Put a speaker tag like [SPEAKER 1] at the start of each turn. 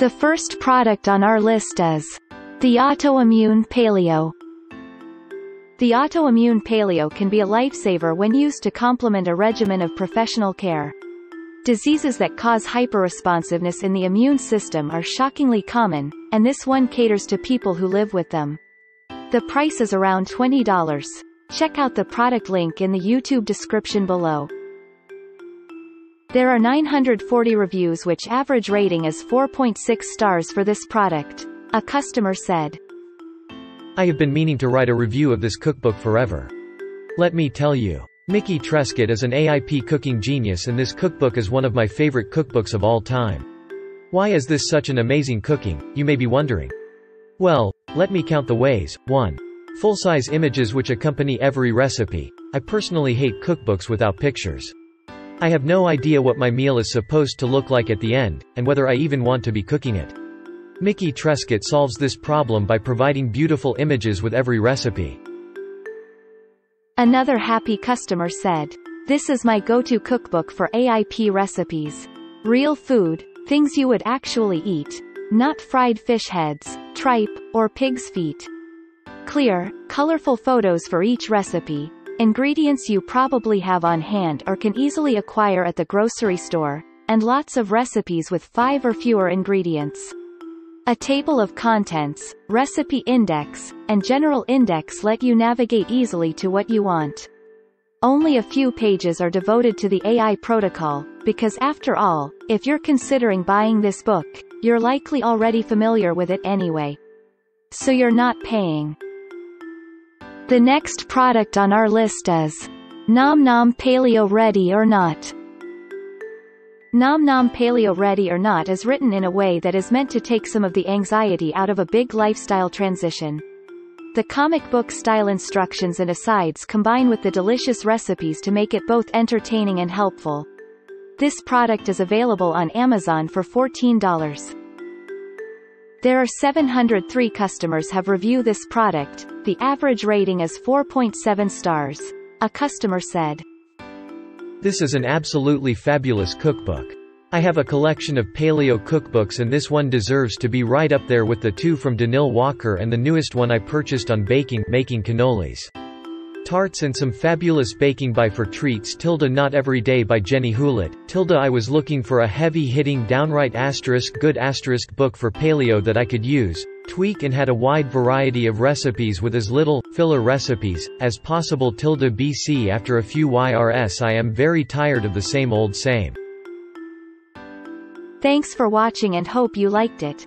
[SPEAKER 1] The first product on our list is the Autoimmune Paleo. The Autoimmune Paleo can be a lifesaver when used to complement a regimen of professional care. Diseases that cause hyperresponsiveness in the immune system are shockingly common, and this one caters to people who live with them. The price is around $20. Check out the product link in the YouTube description below. There are 940 reviews which average rating is 4.6 stars for this product. A customer said.
[SPEAKER 2] I have been meaning to write a review of this cookbook forever. Let me tell you. Mickey Trescott is an AIP cooking genius and this cookbook is one of my favorite cookbooks of all time. Why is this such an amazing cooking, you may be wondering. Well, let me count the ways. 1. Full-size images which accompany every recipe. I personally hate cookbooks without pictures. I have no idea what my meal is supposed to look like at the end, and whether I even want to be cooking it. Mickey Trescott solves this problem by providing beautiful images with every recipe.
[SPEAKER 1] Another happy customer said, This is my go-to cookbook for AIP recipes. Real food, things you would actually eat. Not fried fish heads, tripe, or pig's feet. Clear, colorful photos for each recipe. Ingredients you probably have on hand or can easily acquire at the grocery store, and lots of recipes with five or fewer ingredients. A table of contents, recipe index, and general index let you navigate easily to what you want. Only a few pages are devoted to the AI protocol, because after all, if you're considering buying this book, you're likely already familiar with it anyway. So you're not paying. The next product on our list is Nom Nom Paleo Ready or Not. Nom Nom Paleo Ready or Not is written in a way that is meant to take some of the anxiety out of a big lifestyle transition. The comic book style instructions and asides combine with the delicious recipes to make it both entertaining and helpful. This product is available on Amazon for $14. There are 703 customers have reviewed this product, the average rating is 4.7 stars. A customer said.
[SPEAKER 2] This is an absolutely fabulous cookbook. I have a collection of paleo cookbooks and this one deserves to be right up there with the two from Danielle Walker and the newest one I purchased on baking, making cannolis. Tarts and some fabulous baking by For Treats tilde not every day by Jenny Hewlett, tilde I was looking for a heavy-hitting downright asterisk good asterisk book for paleo that I could use, tweak and had a wide variety of recipes with as little, filler recipes, as possible tilde BC after a few YRS I am very tired of the same old same.
[SPEAKER 1] Thanks for watching and hope you liked it.